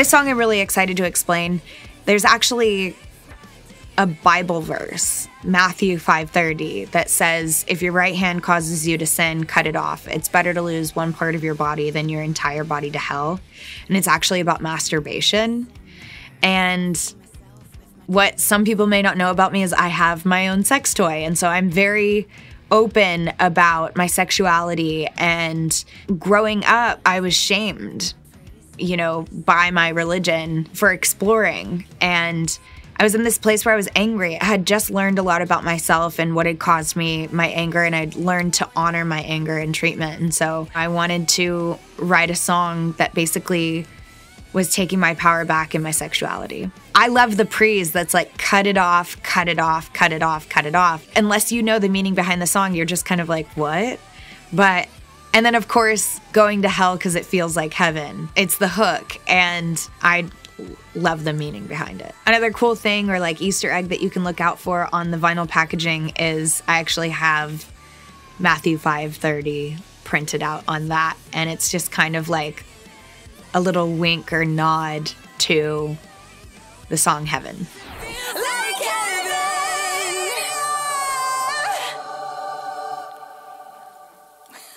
This song I'm really excited to explain. There's actually a Bible verse, Matthew 5:30, that says, "If your right hand causes you to sin, cut it off. It's better to lose one part of your body than your entire body to hell." And it's actually about masturbation. And what some people may not know about me is I have my own sex toy, and so I'm very open about my sexuality and growing up I was shamed you know by my religion for exploring and I was in this place where I was angry. I had just learned a lot about myself and what had caused me my anger, and I'd learned to honor my anger and treatment. And so I wanted to write a song that basically was taking my power back in my sexuality. I love the praise that's like, cut it off, cut it off, cut it off, cut it off. Unless you know the meaning behind the song, you're just kind of like, what? But, and then of course, going to hell because it feels like heaven. It's the hook. And I love the meaning behind it. Another cool thing or like Easter egg that you can look out for on the vinyl packaging is I actually have Matthew 5:30 printed out on that and it's just kind of like a little wink or nod to the song Heaven.